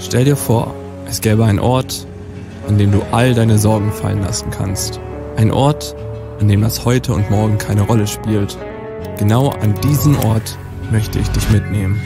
Stell dir vor, es gäbe einen Ort, an dem du all deine Sorgen fallen lassen kannst. Ein Ort, an dem das heute und morgen keine Rolle spielt. Genau an diesen Ort möchte ich dich mitnehmen.